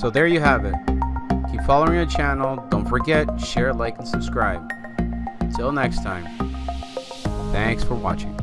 So there you have it. Keep following our channel. Don't forget, share, like, and subscribe. Until next time, thanks for watching.